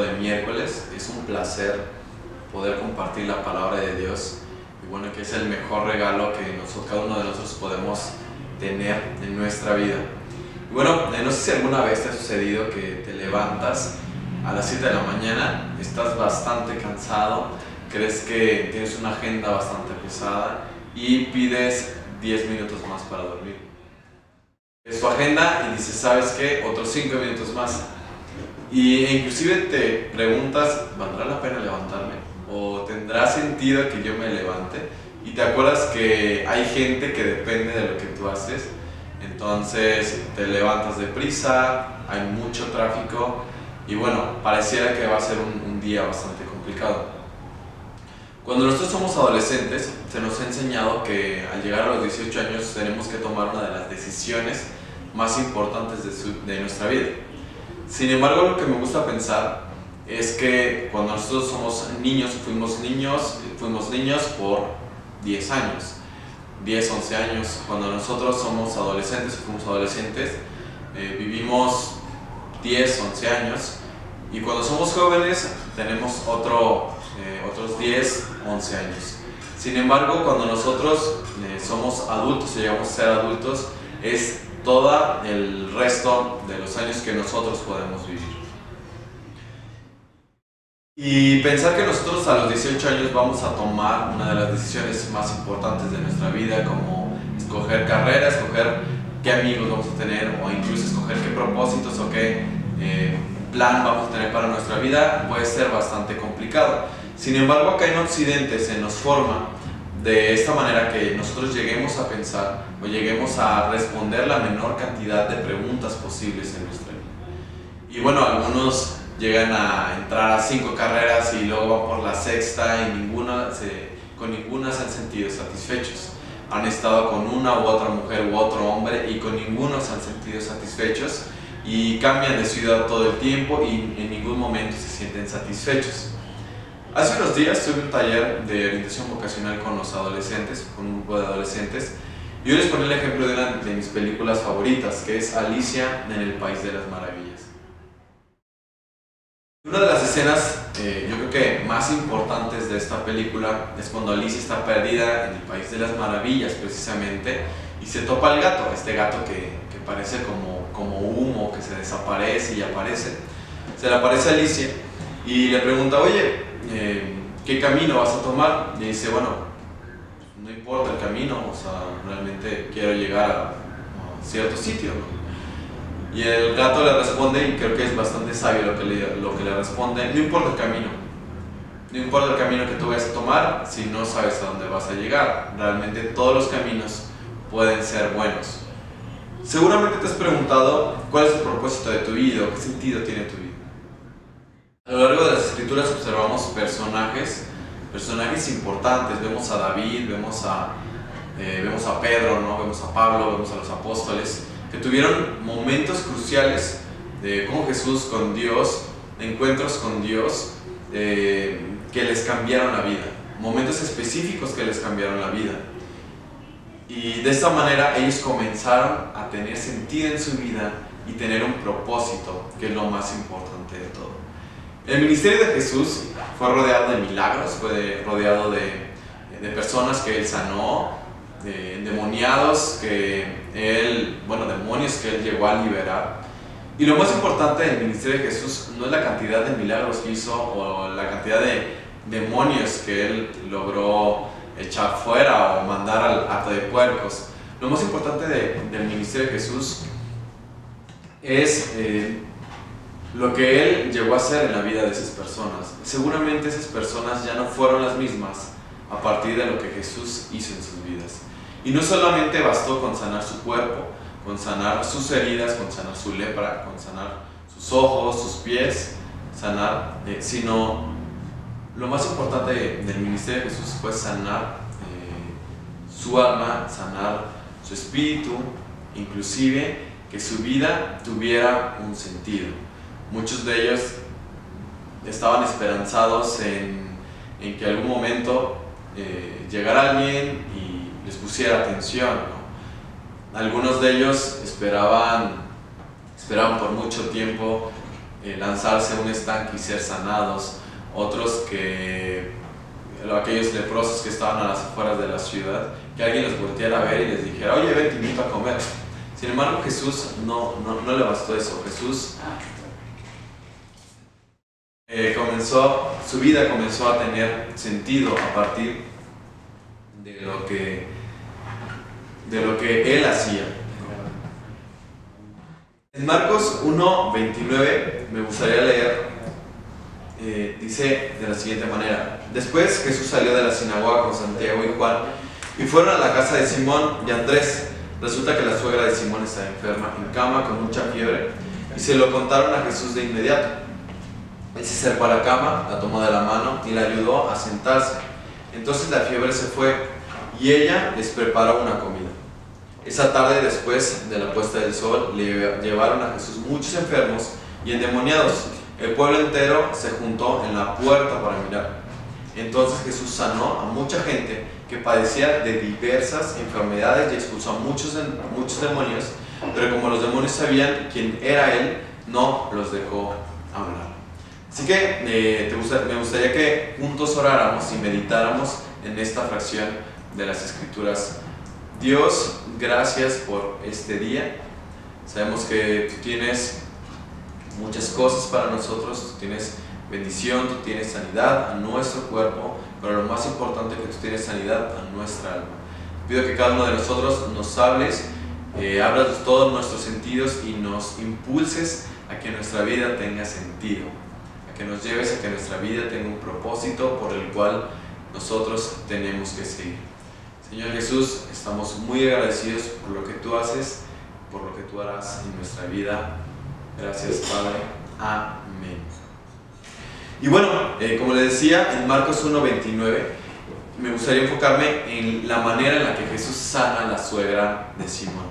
de miércoles. Es un placer poder compartir la palabra de Dios y bueno, que es el mejor regalo que nosotros, cada uno de nosotros podemos tener en nuestra vida. Y bueno, eh, no sé si alguna vez te ha sucedido que te levantas a las 7 de la mañana, estás bastante cansado, crees que tienes una agenda bastante pesada y pides 10 minutos más para dormir. Es tu agenda y dices, ¿sabes qué? Otros 5 minutos más. Y e inclusive te preguntas, ¿valdrá la pena levantarme? ¿O tendrá sentido que yo me levante? Y te acuerdas que hay gente que depende de lo que tú haces. Entonces te levantas deprisa, hay mucho tráfico y bueno, pareciera que va a ser un, un día bastante complicado. Cuando nosotros somos adolescentes, se nos ha enseñado que al llegar a los 18 años tenemos que tomar una de las decisiones más importantes de, su- de nuestra vida. Sin embargo, lo que me gusta pensar es que cuando nosotros somos niños, fuimos niños, fuimos niños por 10 años, 10, 11 años. Cuando nosotros somos adolescentes, fuimos adolescentes, eh, vivimos 10, 11 años. Y cuando somos jóvenes, tenemos otro, eh, otros 10, 11 años. Sin embargo, cuando nosotros eh, somos adultos y llegamos a ser adultos, es todo el resto de los años que nosotros podemos vivir. Y pensar que nosotros a los 18 años vamos a tomar una de las decisiones más importantes de nuestra vida, como escoger carrera, escoger qué amigos vamos a tener o incluso escoger qué propósitos o qué eh, plan vamos a tener para nuestra vida, puede ser bastante complicado. Sin embargo, acá en Occidente se nos forma de esta manera que nosotros lleguemos a pensar o lleguemos a responder la menor cantidad de preguntas posibles en nuestra vida. Y bueno, algunos llegan a entrar a cinco carreras y luego van por la sexta y ninguna se, con ninguna se han sentido satisfechos. Han estado con una u otra mujer u otro hombre y con ninguno se han sentido satisfechos y cambian de ciudad todo el tiempo y en ningún momento se sienten satisfechos. Hace unos días tuve un taller de orientación vocacional con los adolescentes, con un grupo de adolescentes, y yo les ponía el ejemplo de una de mis películas favoritas, que es Alicia en el País de las Maravillas. Una de las escenas, eh, yo creo que más importantes de esta película es cuando Alicia está perdida en el País de las Maravillas, precisamente, y se topa al gato, este gato que, que parece como, como humo, que se desaparece y aparece. Se le aparece a Alicia y le pregunta, oye, eh, ¿qué camino vas a tomar? Y dice, bueno, no importa el camino, o sea, realmente quiero llegar a, a cierto sitio. ¿no? Y el gato le responde, y creo que es bastante sabio lo que, le, lo que le responde, no importa el camino, no importa el camino que tú vayas a tomar si no sabes a dónde vas a llegar. Realmente todos los caminos pueden ser buenos. Seguramente te has preguntado cuál es el propósito de tu vida o qué sentido tiene tu vida. A lo largo de las escrituras observamos personajes, personajes importantes. Vemos a David, vemos a, eh, vemos a Pedro, ¿no? vemos a Pablo, vemos a los apóstoles, que tuvieron momentos cruciales de cómo Jesús con Dios, encuentros con Dios, eh, que les cambiaron la vida. Momentos específicos que les cambiaron la vida. Y de esta manera ellos comenzaron a tener sentido en su vida y tener un propósito, que es lo más importante de todo. El ministerio de Jesús fue rodeado de milagros, fue rodeado de, de personas que él sanó, de endemoniados que él, bueno, demonios que él llegó a liberar. Y lo más importante del ministerio de Jesús no es la cantidad de milagros que hizo o la cantidad de demonios que él logró echar fuera o mandar al hato de puercos. Lo más importante de- del ministerio de Jesús es eh, lo que él llegó a hacer en la vida de esas personas. Seguramente esas personas ya no fueron las mismas a partir de lo que Jesús hizo en sus vidas. Y no solamente bastó con sanar su cuerpo, con sanar sus heridas, con sanar su lepra, con sanar sus ojos, sus pies, sanar, eh, sino lo más importante de- del ministerio de Jesús fue sanar eh, su alma, sanar su espíritu, inclusive que su vida tuviera un sentido. Muchos de ellos estaban esperanzados en, en que algún momento eh, llegara alguien y les pusiera atención. ¿no? Algunos de ellos esperaban, esperaban por mucho tiempo eh, lanzarse a un estanque y ser sanados, otros que aquellos leprosos que estaban a las afueras de la ciudad, que alguien los volteara a ver y les dijera, oye, ven, te invito a comer. Sin embargo, Jesús no, no, no le bastó eso. Jesús eh, comenzó, su vida comenzó a tener sentido a partir de lo que, de lo que él hacía. En Marcos 1.29 me gustaría leer, eh, dice de la siguiente manera, después Jesús salió de la sinagoga con Santiago y Juan y fueron a la casa de Simón y Andrés. Resulta que la suegra de Simón está enferma, en cama, con mucha fiebre, y se lo contaron a Jesús de inmediato. Él se acercó a la cama, la tomó de la mano y la ayudó a sentarse. Entonces la fiebre se fue y ella les preparó una comida. Esa tarde, después de la puesta del sol, le llevaron a Jesús muchos enfermos y endemoniados. El pueblo entero se juntó en la puerta para mirar. Entonces Jesús sanó a mucha gente que padecía de diversas enfermedades y expulsó a muchos, muchos demonios, pero como los demonios sabían quién era Él, no los dejó hablar. Así que eh, me gustaría que juntos oráramos y meditáramos en esta fracción de las Escrituras. Dios, gracias por este día. Sabemos que tú tienes muchas cosas para nosotros, tú tienes bendición, tú tienes sanidad a nuestro cuerpo, pero lo más importante es que tú tienes sanidad a nuestra alma. Pido que cada uno de nosotros nos hables, eh, abras todos nuestros sentidos y nos impulses a que nuestra vida tenga sentido, que nos lleves a que nuestra vida tenga un propósito por el cual nosotros tenemos que seguir. Señor Jesús, estamos muy agradecidos por lo que tú haces, por lo que tú harás en nuestra vida. Gracias, Padre. Amén. Y bueno, eh, como le decía, en Marcos 1.29 me gustaría enfocarme en la manera en la que Jesús sana a la suegra de Simón.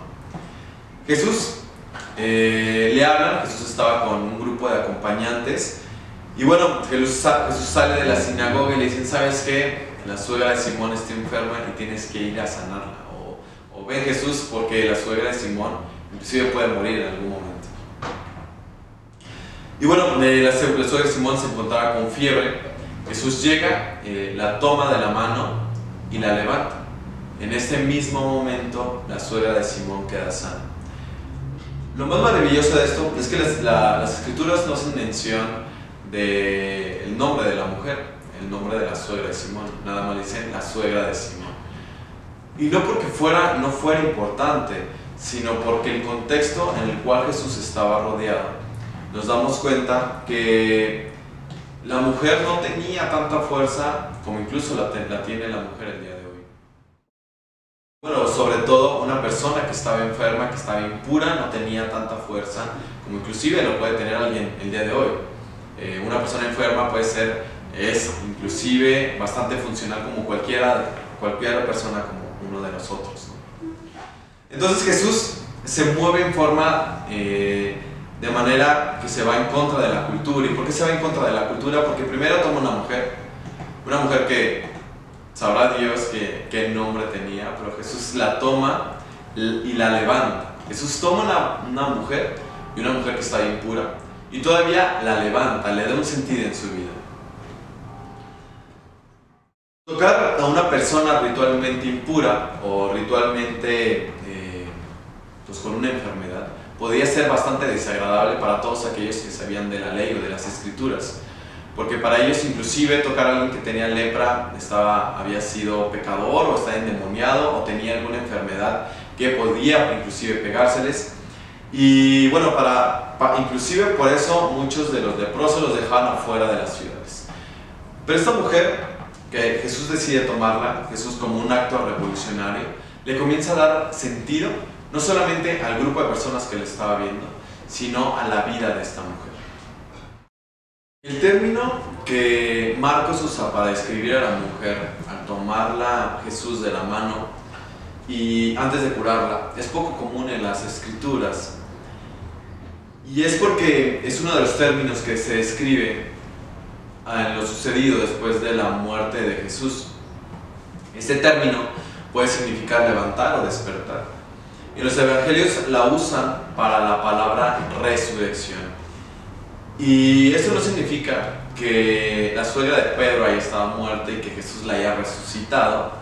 Jesús eh, le habla, Jesús estaba con un grupo de acompañantes y bueno, Jesús, sale de la sinagoga y le dicen, ¿sabes qué? La suegra de Simón está enferma y tienes que ir a sanarla. O, o ven Jesús porque la suegra de Simón inclusive puede morir en algún momento. Y bueno, eh, la, suegra de Simón se encontraba con fiebre. Jesús llega, eh, la toma de la mano y la levanta. En este mismo momento, la suegra de Simón queda sana. Lo más maravilloso de esto es que las, escrituras no hacen mención del nombre de la mujer, el nombre de la suegra de Simón. Nada más dicen la suegra de Simón. Y no porque fuera, no fuera importante, sino porque el contexto en el cual Jesús estaba rodeado nos damos cuenta que la mujer no tenía tanta fuerza como incluso la, tiene la mujer el día de hoy. Bueno, sobre todo una persona que estaba enferma, que estaba impura, no tenía tanta fuerza como inclusive lo puede tener alguien el día de hoy. Eh, una persona enferma puede ser, es inclusive bastante funcional como cualquiera, cualquier persona como uno de nosotros. Entonces Jesús se mueve en forma eh, de manera que se va en contra de la cultura. ¿Y por qué se va en contra de la cultura? Porque primero toma una mujer, una mujer que sabrá Dios qué, nombre tenía, pero Jesús la toma y la levanta. Jesús toma una, una mujer y una mujer que está impura y todavía la levanta, le da un sentido en su vida. Tocar a una persona ritualmente impura o ritualmente eh, pues con una enfermedad podía ser bastante desagradable para todos aquellos que sabían de la ley o de las escrituras, porque para ellos inclusive tocar a alguien que tenía lepra estaba, había sido pecador o estaba endemoniado o tenía alguna enfermedad que podía inclusive pegárseles. Y bueno, para, inclusive por eso muchos de los leprosos los dejaban afuera de las ciudades. Pero esta mujer, que Jesús decide tomarla, Jesús como un acto revolucionario, le comienza a dar sentido no solamente al grupo de personas que le estaba viendo, sino a la vida de esta mujer. El término que Marcos usa para describir a la mujer al tomarla Jesús de la mano y antes de curarla es poco común en las escrituras. Y es porque es uno de los términos que se describe en lo sucedido después de la muerte de Jesús. Este término puede significar levantar o despertar. Y los evangelios la usan para la palabra resurrección. Y eso no significa que la suegra de Pedro haya estado muerta y que Jesús la haya resucitado,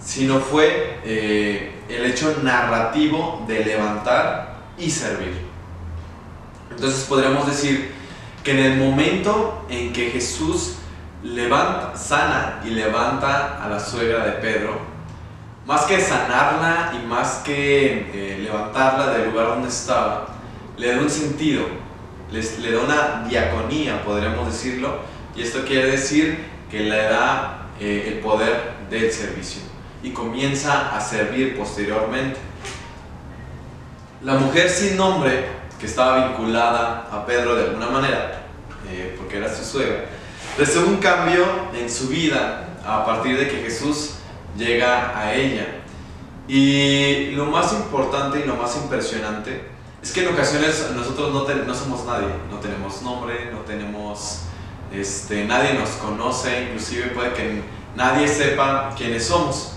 sino fue eh, el hecho narrativo de levantar y servir. Entonces podríamos decir que en el momento en que Jesús levanta, sana y levanta a la suegra de Pedro, más que sanarla y más que eh, levantarla del lugar donde estaba, le da un sentido, le da una diaconía, podríamos decirlo, y esto quiere decir que le da eh, el poder del servicio y comienza a servir posteriormente. La mujer sin nombre, que estaba vinculada a Pedro de alguna manera, eh, porque era su suegra, recibe un cambio en su vida a partir de que Jesús llega a ella. Y lo más importante y lo más impresionante es que en ocasiones nosotros no, no somos nadie, no tenemos nombre, no tenemos, este, nadie nos conoce, inclusive puede que nadie sepa quiénes somos.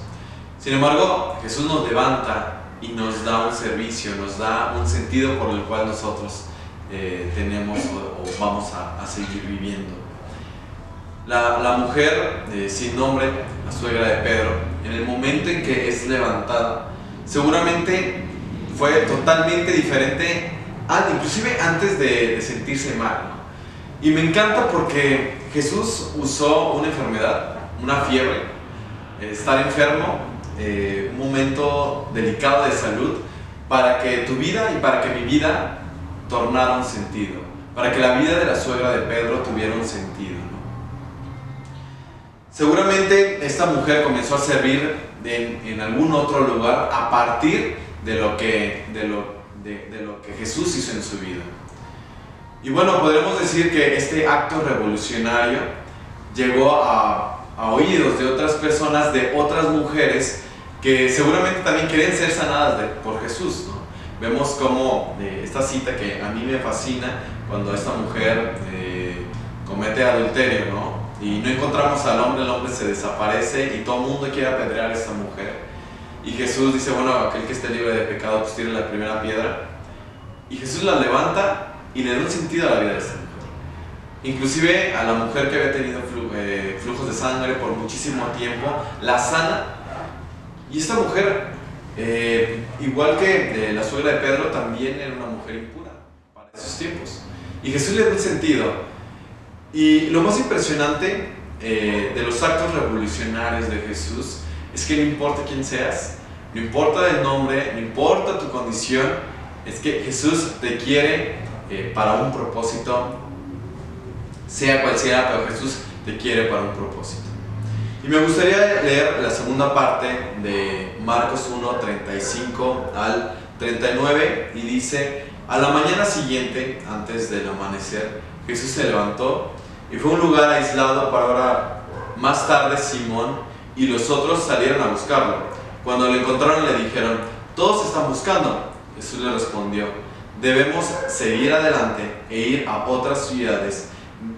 Sin embargo, Jesús nos levanta y nos da un servicio, nos da un sentido por el cual nosotros eh, tenemos o, vamos a, seguir viviendo. La, mujer eh, sin nombre, la suegra de Pedro, en el momento en que es levantada, seguramente fue totalmente diferente, inclusive antes de, sentirse mal. Y me encanta porque Jesús usó una enfermedad, una fiebre, eh, estar enfermo, eh, un momento delicado de salud, para que tu vida y para que mi vida tornara un sentido, para que la vida de la suegra de Pedro tuviera un sentido. Seguramente esta mujer comenzó a servir en, en algún otro lugar a partir de lo que, de lo, de, lo que Jesús hizo en su vida. Y bueno, podemos decir que este acto revolucionario llegó a, a oídos de otras personas, de otras mujeres, que seguramente también quieren ser sanadas por Jesús. ¿no? Vemos como eh, esta cita que a mí me fascina, cuando esta mujer eh, comete adulterio, ¿no? Y no encontramos al hombre, el hombre se desaparece y todo el mundo quiere apedrear a esta mujer. Y Jesús dice, bueno, aquel que esté libre de pecado, pues tire la primera piedra. Y Jesús la levanta y le da un sentido a la vida de esta mujer. Inclusive a la mujer que había tenido eh, flujos de sangre por muchísimo tiempo, la sana. Y esta mujer, eh, igual que la suegra de Pedro, también era una mujer impura para esos tiempos. Y Jesús le da un sentido. Y lo más impresionante eh, de los actos revolucionarios de Jesús es que no importa quién seas, no importa el nombre, no importa tu condición, es que Jesús te quiere eh, para un propósito, sea cual sea, pero Jesús te quiere para un propósito. Y me gustaría leer la segunda parte de Marcos 1, 35 al 39 y dice, a la mañana siguiente, antes del amanecer, Jesús se levantó y fue a un lugar aislado para orar. Más tarde Simón y los otros salieron a buscarlo. Cuando lo encontraron le dijeron, todos están buscando. Jesús le respondió, debemos seguir adelante e ir a otras ciudades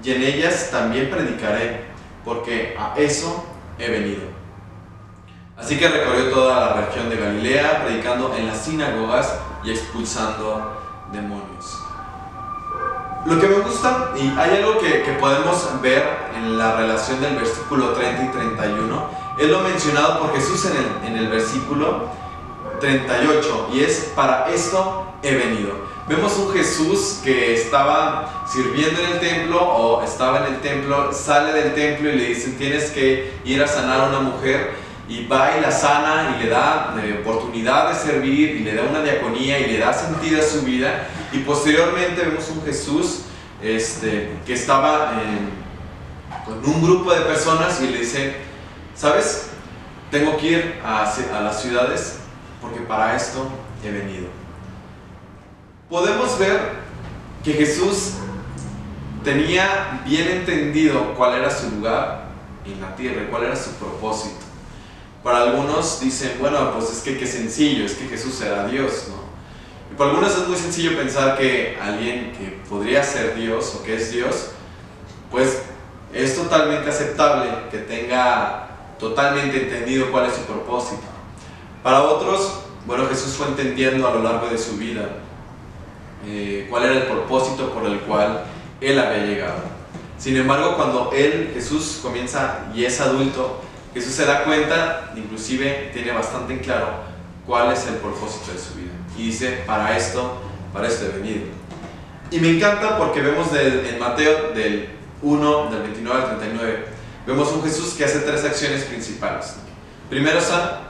y en ellas también predicaré, porque a eso he venido. Así que recorrió toda la región de Galilea, predicando en las sinagogas y expulsando demonios. Lo que me gusta, y hay algo que, podemos ver en la relación del versículo 30 y 31, es lo mencionado por Jesús en el, en el versículo 38 y es para esto he venido. Vemos un Jesús que estaba sirviendo en el templo o estaba en el templo, sale del templo y le dicen tienes que ir a sanar a una mujer y va y la sana y le da eh, oportunidad de servir y le da una diaconía y le da sentido a su vida y posteriormente vemos un Jesús este, que estaba con un grupo de personas y le dice ¿Sabes? Tengo que ir a, las ciudades porque para esto he venido. Podemos ver que Jesús tenía bien entendido cuál era su lugar en la tierra, cuál era su propósito. Para algunos dicen, bueno, pues es que qué sencillo, es que Jesús era Dios, ¿no? Y para algunos es muy sencillo pensar que alguien que podría ser Dios o que es Dios, pues es totalmente aceptable que tenga totalmente entendido cuál es su propósito. Para otros, bueno, Jesús fue entendiendo a lo largo de su vida eh, cuál era el propósito por el cual Él había llegado. Sin embargo, cuando Él, Jesús, comienza y es adulto, Jesús se da cuenta, inclusive tiene bastante claro cuál es el propósito de su vida. Y dice, para esto, para esto he venido. Y me encanta porque vemos en Mateo del 1, del 29 al 39, vemos un Jesús que hace tres acciones principales. Primero sana,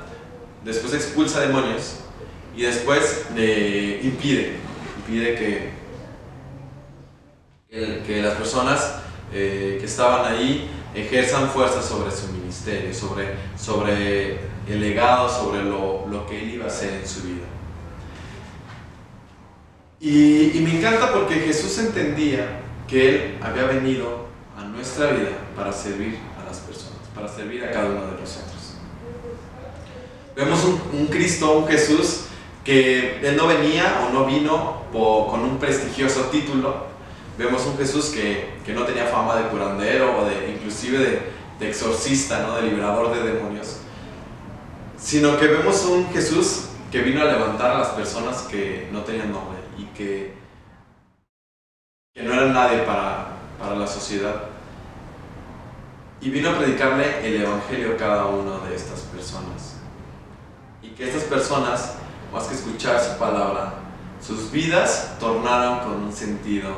después expulsa demonios y después le impide, impide que, que las personas eh, que estaban ahí ejerzan fuerza sobre su ministerio, sobre, sobre el legado, sobre lo, lo que él iba a hacer en su vida. Y, me encanta porque Jesús entendía que Él había venido a nuestra vida para servir a las personas, para servir a cada uno de nosotros. Vemos un Cristo, un Jesús, que Él no venía o no vino con un prestigioso título. Vemos un Jesús que, que, no tenía fama de curandero o de inclusive de, exorcista, ¿no? de liberador de demonios, sino que vemos un Jesús que vino a levantar a las personas que no tenían nombre y que, que no eran nadie para, para la sociedad. Y vino a predicarle el Evangelio a cada una de estas personas. Y que estas personas, más que escuchar su palabra, sus vidas tornaron con un sentido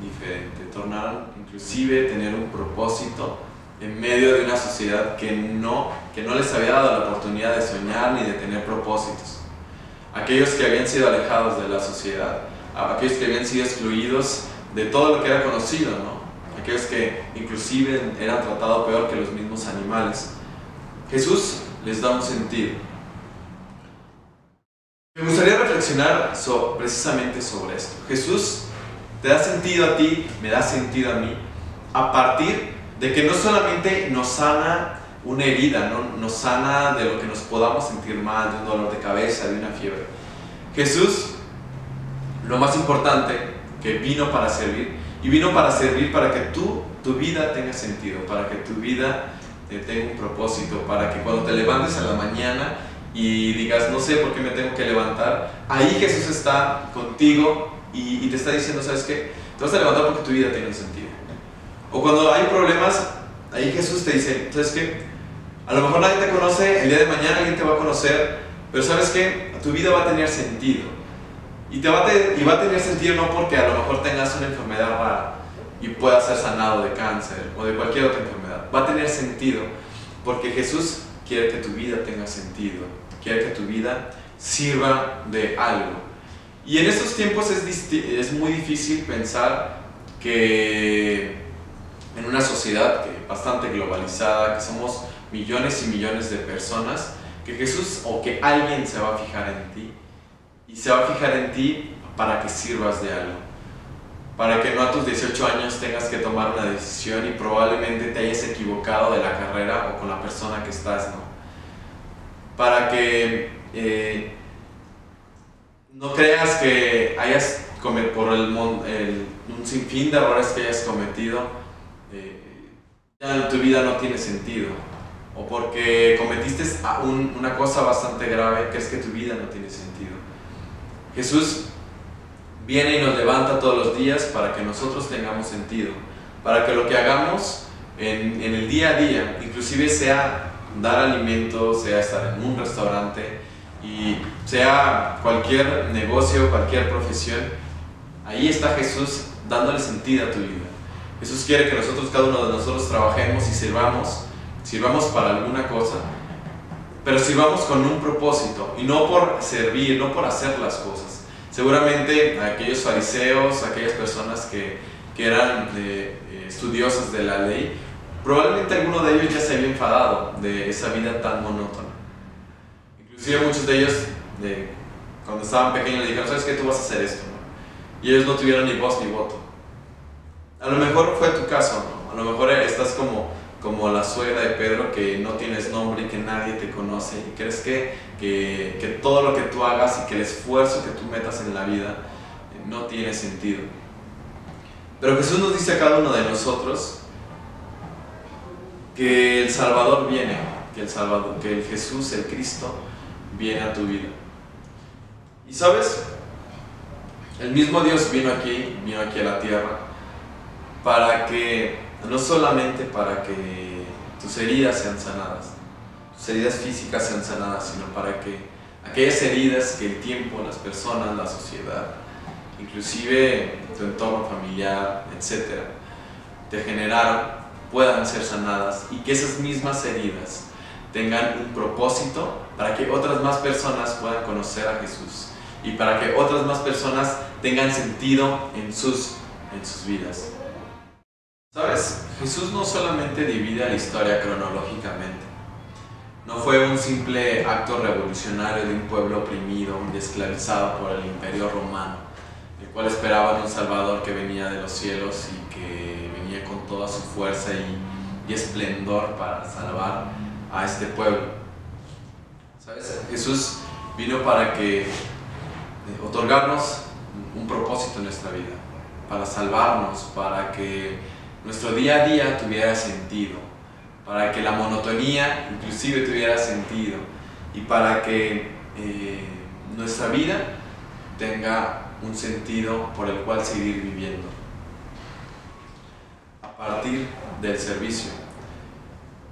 diferente, tornaron inclusive tener un propósito en medio de una sociedad que no, que no les había dado la oportunidad de soñar ni de tener propósitos. Aquellos que habían sido alejados de la sociedad, aquellos que habían sido excluidos de todo lo que era conocido, ¿no? aquellos que inclusive eran tratados peor que los mismos animales. Jesús les da un sentido. Me gustaría reflexionar precisamente sobre esto. Jesús te da sentido a ti, me da sentido a mí, a partir de que no solamente nos sana una herida, ¿no? nos sana de lo que nos podamos sentir mal, de un dolor de cabeza, de una fiebre. Jesús, lo más importante, que vino para servir, y vino para servir para que tú, tu vida tenga sentido, para que tu vida tenga un propósito, para que cuando te levantes a la mañana y digas, no sé por qué me tengo que levantar, ahí Jesús está contigo y, y te está diciendo, ¿sabes qué? Te vas a levantar porque tu vida tiene un sentido. O cuando hay problemas, ahí Jesús te dice, ¿sabes qué? A lo mejor nadie te conoce, el día de mañana alguien te va a conocer, pero ¿sabes qué? Tu vida va a tener sentido. Y, te va a y va a tener sentido no porque a lo mejor tengas una enfermedad rara y puedas ser sanado de cáncer o de cualquier otra enfermedad. Va a tener sentido porque Jesús quiere que tu vida tenga sentido, quiere que tu vida sirva de algo. Y en estos tiempos es, muy difícil pensar que en una sociedad bastante globalizada, que somos millones y millones de personas, que Jesús o que alguien se va a fijar en ti y se va a fijar en ti para que sirvas de algo. Para que no a tus 18 años tengas que tomar una decisión y probablemente te hayas equivocado de la carrera o con la persona que estás, ¿no? Para que eh, no creas que hayas cometido por el, un sinfín de errores que hayas cometido, eh, tu vida no tiene sentido. O porque cometiste una cosa bastante grave que es que tu vida no tiene sentido. Jesús viene y nos levanta todos los días para que nosotros tengamos sentido, para que lo que hagamos en, en el día a día, inclusive sea dar alimento, sea estar en un restaurante y sea cualquier negocio, cualquier profesión, ahí está Jesús dándole sentido a tu vida. Jesús quiere que nosotros, cada uno de nosotros, trabajemos y sirvamos, sirvamos para alguna cosa, pero sirvamos con un propósito y no por servir, no por hacer las cosas. Seguramente aquellos fariseos, aquellas personas que, que eran de, eh, estudiosas de la ley, probablemente alguno de ellos ya se había enfadado de esa vida tan monótona. Inclusive muchos de ellos, de, cuando estaban pequeños, le dijeron, ¿sabes qué? Tú vas a hacer esto. Y ellos no tuvieron ni voz ni voto. A lo mejor fue tu caso, ¿no? A lo mejor estás como, como la suegra de Pedro que no tienes nombre y que nadie te conoce y crees que, que, que todo lo que tú hagas y que el esfuerzo que tú metas en la vida eh, no tiene sentido. Pero Jesús nos dice a cada uno de nosotros que el Salvador viene, que el Salvador, que el Jesús, el Cristo, viene a tu vida. Y sabes, el mismo Dios vino aquí, vino aquí a la tierra para que, no solamente para que tus heridas sean sanadas, tus heridas físicas sean sanadas, sino para que aquellas heridas que el tiempo, las personas, la sociedad, inclusive tu entorno familiar, etcétera, te generaron, puedan ser sanadas y que esas mismas heridas tengan un propósito para que otras más personas puedan conocer a Jesús y para que otras más personas tengan sentido en sus, en sus vidas. ¿Sabes? Jesús no solamente divide la historia cronológicamente. No fue un simple acto revolucionario de un pueblo oprimido y esclavizado por el imperio romano, el cual esperaba un Salvador que venía de los cielos y que toda su fuerza y, y esplendor para salvar a este pueblo. ¿Sabes? Jesús vino para que eh, otorgarnos un propósito en nuestra vida, para salvarnos, para que nuestro día a día tuviera sentido, para que la monotonía inclusive tuviera sentido y para que eh, nuestra vida tenga un sentido por el cual seguir viviendo. Partir del servicio.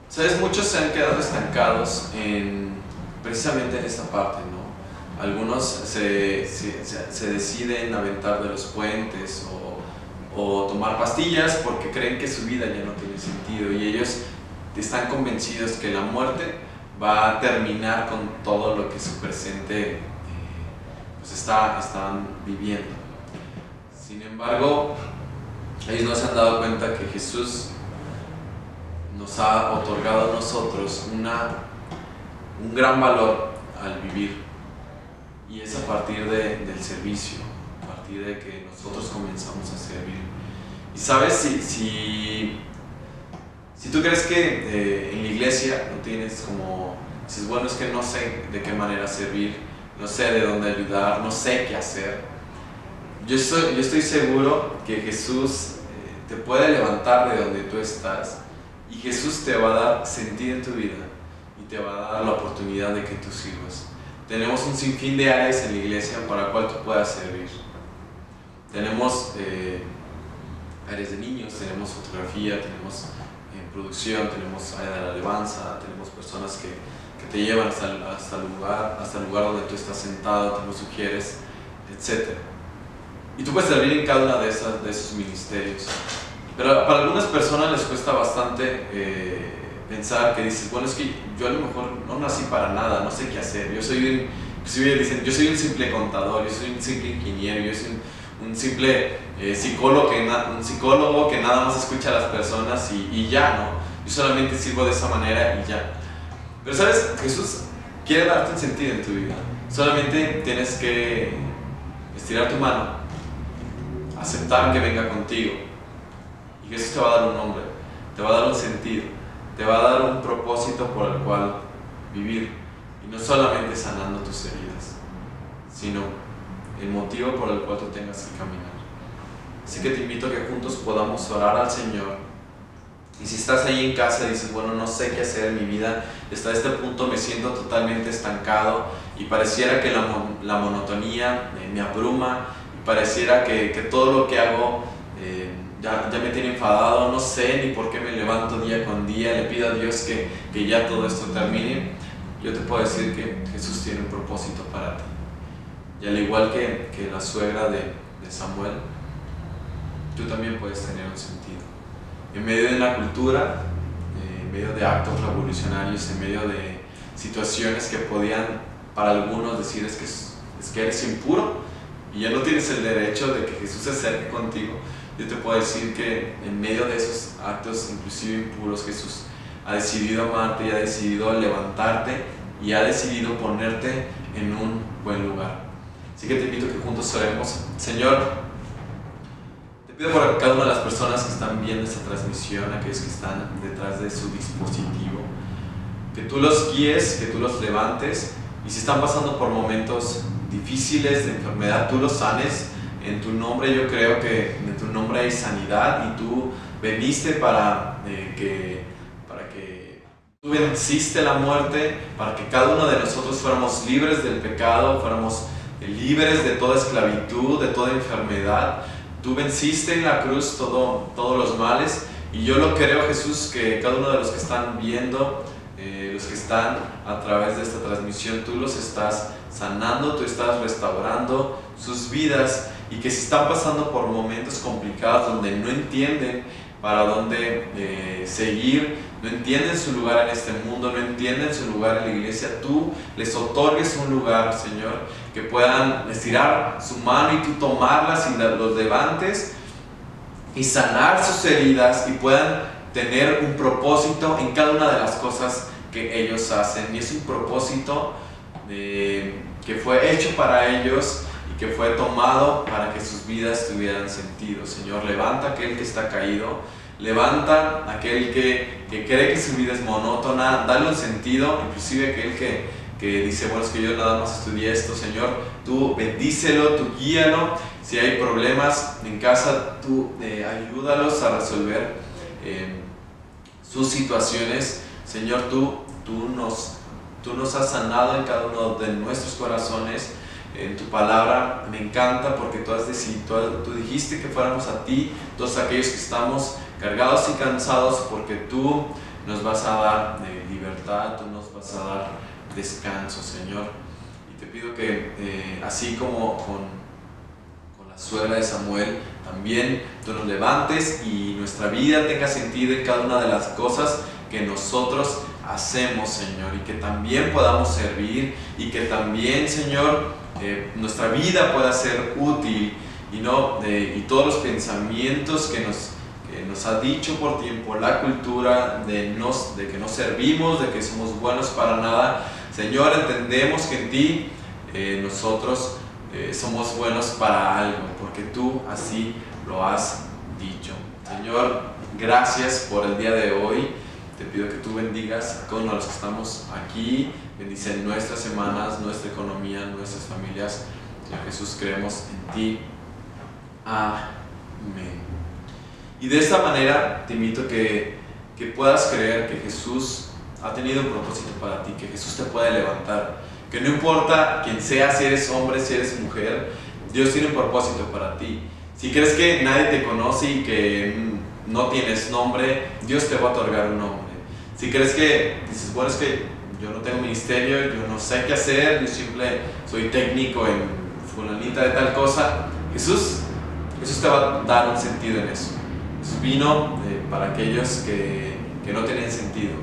Sabes, muchos se han quedado estancados en precisamente en esta parte, ¿no? Algunos se, se, se deciden aventar de los puentes o, o tomar pastillas porque creen que su vida ya no tiene sentido y ellos están convencidos que la muerte va a terminar con todo lo que su presente eh, pues está, están viviendo. Sin embargo, ellos no se han dado cuenta que Jesús nos ha otorgado a nosotros una, un gran valor al vivir y es a partir de, del servicio, a partir de que nosotros comenzamos a servir. Y sabes, si, si si tú crees que eh, en la iglesia no tienes como, dices, bueno, es que no sé de qué manera servir, no sé de dónde ayudar, no sé qué hacer, yo estoy, yo estoy seguro que Jesús eh, te puede levantar de donde tú estás y Jesús te va a dar sentido en tu vida y te va a dar la oportunidad de que tú sirvas. Tenemos un sinfín de áreas en la iglesia para la cual tú puedas servir. Tenemos eh, áreas de niños, tenemos fotografía, tenemos producción, tenemos área de la alabanza, tenemos personas que, que te llevan hasta hasta, el lugar, hasta lugar donde tú estás sentado, te lo sugieres, etc. Y tú puedes servir en cada uno de, esas, de esos ministerios. Pero para algunas personas les cuesta bastante eh, pensar que dices, bueno, es que yo a lo mejor no nací para nada, no sé qué hacer. Yo soy un, dicen, yo soy un simple contador, yo soy un simple ingeniero, yo soy un un simple eh, psicólogo, que un psicólogo que nada más escucha a las personas y, y, ya, ¿no? Yo solamente sirvo de esa manera y ya. Pero sabes, Jesús quiere darte un sentido en tu vida. Solamente tienes que estirar tu mano, aceptar que venga contigo. Y Jesús te va a dar un nombre, te va a dar un sentido, te va a dar un propósito por el cual vivir. Y no solamente sanando tus heridas, sino el motivo por el cual tú tengas que caminar. Así que te invito a que juntos podamos orar al Señor. Y si estás ahí en casa y dices, bueno, no sé qué hacer en mi vida, hasta este punto me siento totalmente estancado y pareciera que la, la monotonía me abruma pareciera que, que, todo lo que hago eh, ya, ya, me tiene enfadado, no sé ni por qué me levanto día con día, le pido a Dios que, que ya todo esto termine, yo te puedo decir que Jesús tiene un propósito para ti. Y al igual que, que la suegra de, de, Samuel, tú también puedes tener un sentido. En medio de la cultura, eh, en medio de actos revolucionarios, en medio de situaciones que podían para algunos decir es que, es que eres impuro y ya no tienes el derecho de que Jesús se acerque contigo, yo te puedo decir que en medio de esos actos inclusive impuros Jesús ha decidido amarte y ha decidido levantarte y ha decidido ponerte en un buen lugar. Así que te invito a que juntos oremos. Señor, te pido por cada una de las personas que están viendo esta transmisión, aquellos que están detrás de su dispositivo, que tú los guíes, que tú los levantes y si están pasando por momentos difíciles de enfermedad, tú los sanes. En tu nombre yo creo que en tu nombre hay sanidad y tú veniste para eh, que para que tú venciste la muerte, para que cada uno de nosotros fuéramos libres del pecado, fuéramos libres de toda esclavitud, de toda enfermedad. tú venciste en la cruz todo, todos los males y yo lo creo Jesús que cada uno de los que están viendo, eh, los que están a través de esta transmisión, tú los estás sanando, tú estás restaurando sus vidas y que si están pasando por momentos complicados donde no entienden para dónde eh, seguir, no entienden su lugar en este mundo, no entienden su lugar en la iglesia, tú les otorgues un lugar, Señor, que puedan estirar su mano y tú tomarlas y los levantes y sanar sus heridas y puedan tener un propósito en cada una de las cosas que ellos hacen. Y es un propósito que fue hecho para ellos y que fue tomado para que sus vidas tuvieran sentido. Señor, levanta aquel que está caído, levanta aquel que, que cree que su vida es monótona, dale un sentido, inclusive aquel que, que dice, bueno, es que yo nada más estudié esto, Señor, tú bendícelo, tú guíalo. Si hay problemas en casa, tú eh, ayúdalos a resolver eh, sus situaciones. Señor, tú, tú nos Tú nos has sanado en cada uno de nuestros corazones. En tu palabra me encanta porque tú, has decidido, tú dijiste que fuéramos a ti, todos aquellos que estamos cargados y cansados, porque tú nos vas a dar eh, libertad, tú nos vas a dar descanso, Señor. Y te pido que eh, así como con, con la suegra de Samuel, también tú nos levantes y nuestra vida tenga sentido en cada una de las cosas que nosotros hacemos, Señor, y que también podamos servir y que también, Señor, eh, nuestra vida pueda ser útil y, no, y todos los pensamientos que nos, que nos ha dicho por tiempo la cultura de, nos, de que no servimos, de que somos buenos para nada. Señor, entendemos que en ti eh, nosotros eh, somos buenos para algo, porque tú así lo has dicho. Señor, gracias por el día de hoy. Te pido que tú bendigas a todos los que estamos aquí, bendice nuestras semanas, nuestra economía, nuestras familias. Señor Jesús, creemos en ti. Amén. Y de esta manera te invito que, que puedas creer que Jesús ha tenido un propósito para ti, que Jesús te puede levantar, que no importa quién sea, si eres hombre, si eres mujer, Dios tiene un propósito para ti. Si crees que nadie te conoce y que no tienes nombre, Dios te va a otorgar un nombre. Si crees que dices, bueno, es que yo no tengo ministerio, yo no sé qué hacer, yo simple soy técnico en fulanita de tal cosa, Jesús, Jesús te va a dar un sentido en eso. Jesús vino eh, para aquellos que, que no tenían sentido.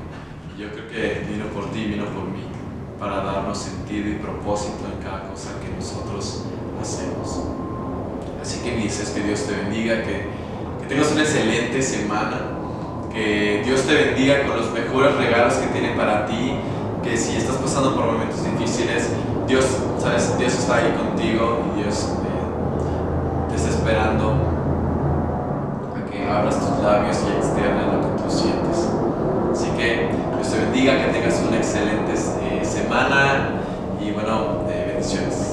Yo creo que vino por ti, vino por mí, para darnos sentido y propósito en cada cosa que nosotros hacemos. Así que dices que Dios te bendiga, que, que tengas una excelente semana que Dios te bendiga con los mejores regalos que tiene para ti, que si estás pasando por momentos difíciles, Dios, sabes, Dios está ahí contigo y Dios eh, te está esperando a que abras tus labios y externes lo que tú sientes. Así que Dios te bendiga, que tengas una excelente eh, semana y bueno, eh, bendiciones.